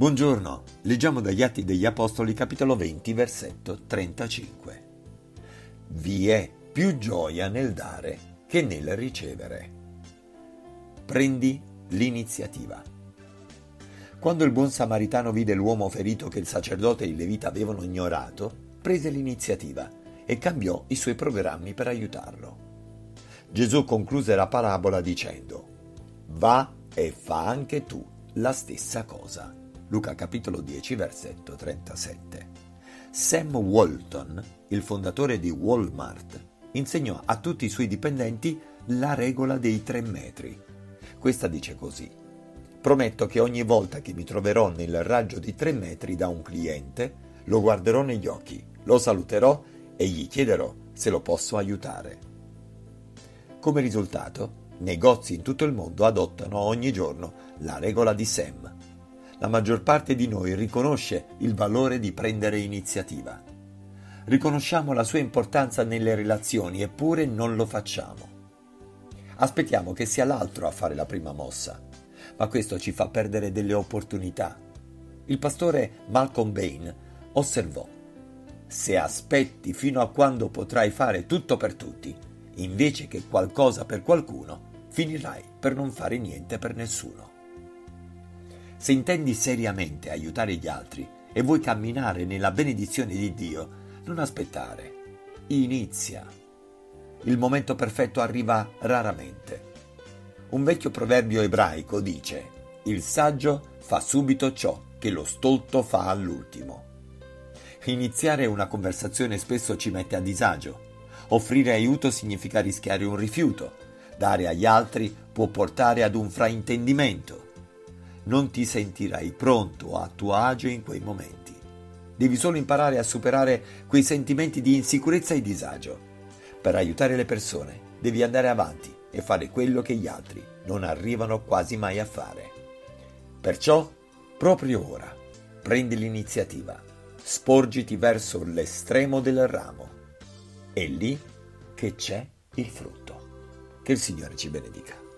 Buongiorno, leggiamo dagli Atti degli Apostoli capitolo 20 versetto 35. Vi è più gioia nel dare che nel ricevere. Prendi l'iniziativa. Quando il buon samaritano vide l'uomo ferito che il sacerdote e il levita avevano ignorato, prese l'iniziativa e cambiò i suoi programmi per aiutarlo. Gesù concluse la parabola dicendo, Va e fa anche tu la stessa cosa. Luca capitolo 10 versetto 37. Sam Walton, il fondatore di Walmart, insegnò a tutti i suoi dipendenti la regola dei tre metri. Questa dice così. Prometto che ogni volta che mi troverò nel raggio di tre metri da un cliente, lo guarderò negli occhi, lo saluterò e gli chiederò se lo posso aiutare. Come risultato, negozi in tutto il mondo adottano ogni giorno la regola di Sam. La maggior parte di noi riconosce il valore di prendere iniziativa. Riconosciamo la sua importanza nelle relazioni, eppure non lo facciamo. Aspettiamo che sia l'altro a fare la prima mossa, ma questo ci fa perdere delle opportunità. Il pastore Malcolm Bain osservò: Se aspetti fino a quando potrai fare tutto per tutti, invece che qualcosa per qualcuno, finirai per non fare niente per nessuno. Se intendi seriamente aiutare gli altri e vuoi camminare nella benedizione di Dio, non aspettare. Inizia. Il momento perfetto arriva raramente. Un vecchio proverbio ebraico dice, il saggio fa subito ciò che lo stolto fa all'ultimo. Iniziare una conversazione spesso ci mette a disagio Offrire aiuto significa rischiare un rifiuto. Dare agli altri può portare ad un fraintendimento. Non ti sentirai pronto a tuo agio in quei momenti. Devi solo imparare a superare quei sentimenti di insicurezza e disagio. Per aiutare le persone devi andare avanti e fare quello che gli altri non arrivano quasi mai a fare. Perciò, proprio ora, prendi l'iniziativa, sporgiti verso l'estremo del ramo è lì che c'è il frutto. Che il Signore ci benedica.